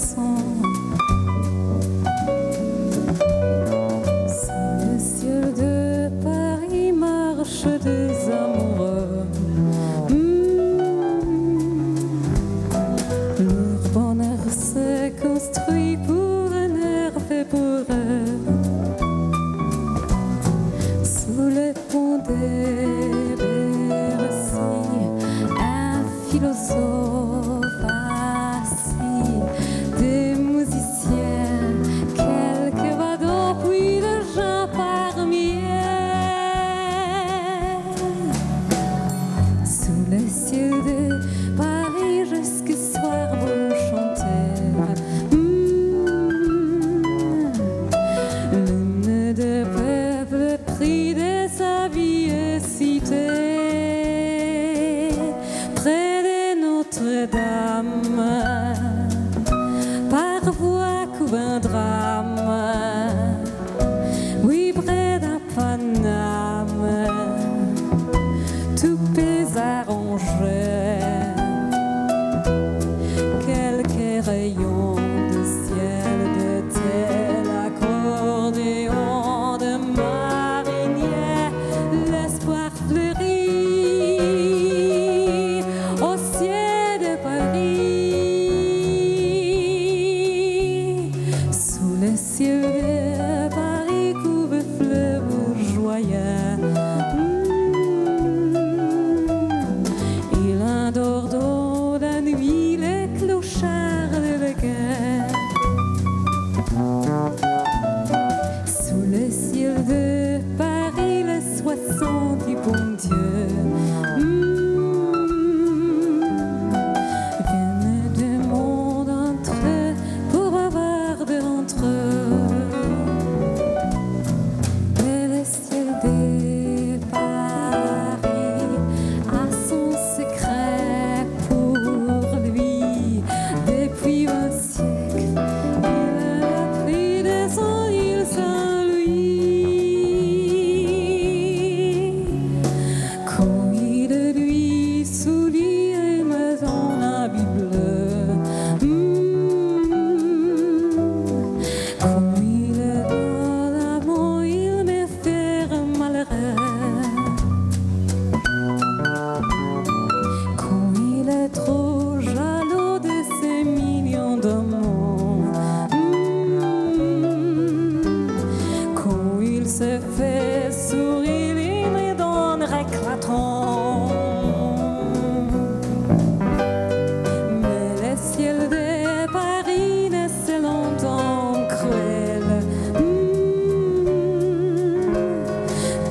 garçon. De Paris marche des amoureux. Mmh. Leur bonheur se construit pour un air vaporeux. Sous le pont des Bercy, un philosophe. Notre-Dame. Paris le du bon Dieu.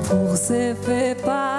pour ces faits pas.